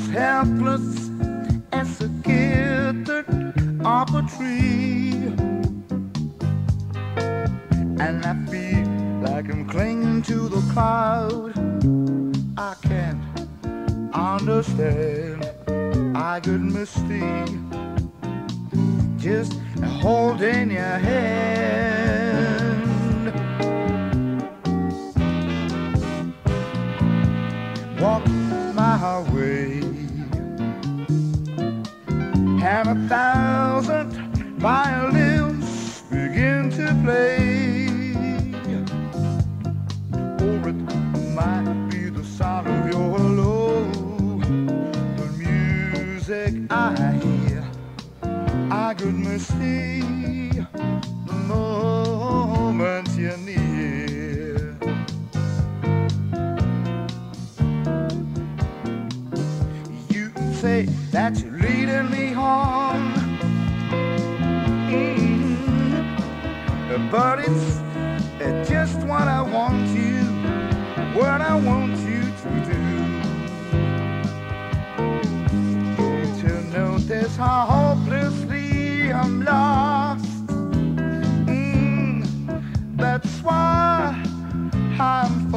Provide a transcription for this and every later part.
helpless as a kid up a tree. And I feel like I'm clinging to the cloud. I can't understand. I get misty. Just holding your hand. Walk my way. And a thousand violins begin to play. Or it might be the sound of your love, the music I hear. I could misty the moment you're near. Say that you're leading me home. Mm, But it's just what I want you, what I want you to do. To notice how hopelessly I'm lost. Mm, That's why I'm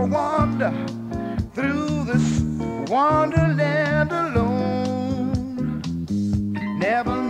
I wander through this wonderland alone? Never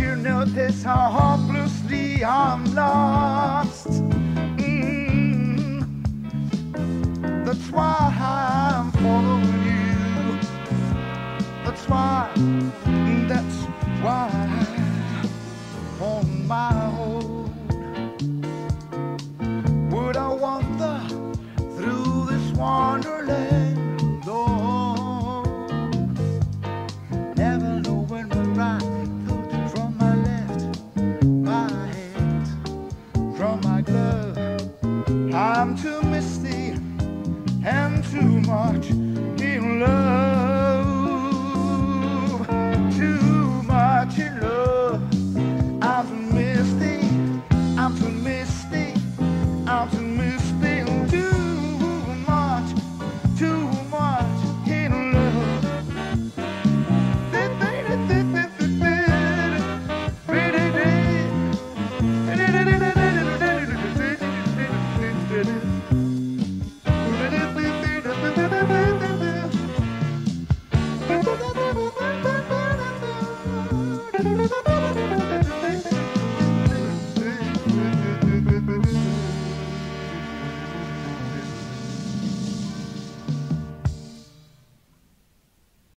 notice how hopelessly I'm lost? Mm. That's why I'm morte.